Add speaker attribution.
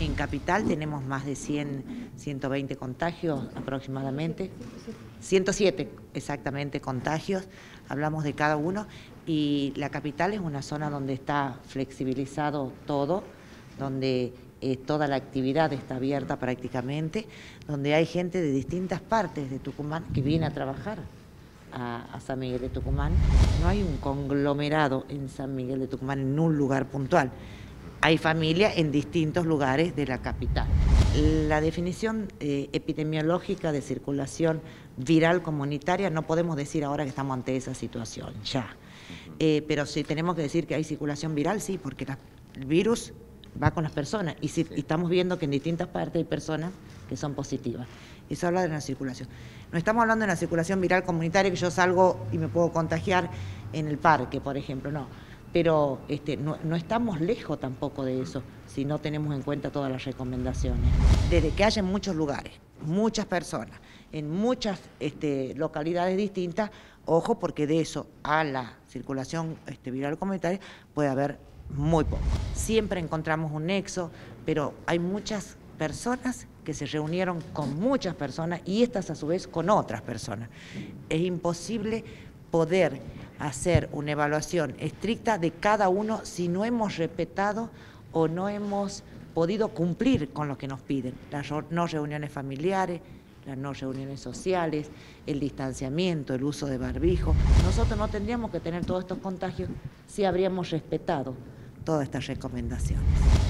Speaker 1: en Capital tenemos más de 100, 120 contagios aproximadamente, 107 exactamente contagios, hablamos de cada uno, y la capital es una zona donde está flexibilizado todo, donde eh, toda la actividad está abierta prácticamente, donde hay gente de distintas partes de Tucumán que viene a trabajar a, San Miguel de Tucumán. No hay un conglomerado en San Miguel de Tucumán en un lugar puntual. Hay familia en distintos lugares de la capital. La definición eh, epidemiológica de circulación viral comunitaria no podemos decir ahora que estamos ante esa situación, ya. Eh, pero sí tenemos que decir que hay circulación viral, sí, porque el virus va con las personas y, si, estamos viendo que en distintas partes hay personas que son positivas. Eso habla de la circulación. No estamos hablando de la circulación viral comunitaria, que yo salgo y me puedo contagiar en el parque, por ejemplo, no. Pero este, no, estamos lejos tampoco de eso, si no tenemos en cuenta todas las recomendaciones. Desde que haya en muchos lugares, muchas personas, en muchas este, localidades distintas, ojo, porque de eso a la circulación este, viral comunitaria puede haber muy poco. Siempre encontramos un nexo, pero hay muchas personas que se reunieron con muchas personas y estas a su vez con otras personas. Es imposible poder hacer una evaluación estricta de cada uno si no hemos respetado o no hemos podido cumplir con lo que nos piden, las no reuniones familiares, las no reuniones sociales, el distanciamiento, el uso de barbijo. Nosotros no tendríamos que tener todos estos contagios si habríamos respetado todas estas recomendaciones.